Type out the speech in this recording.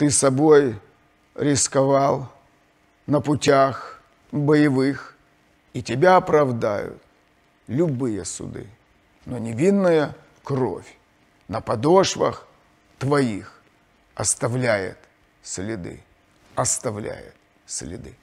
Ты собой рисковал на путях боевых, и тебя оправдают любые суды. Но невинная кровь на подошвах твоих оставляет следы, оставляет следы.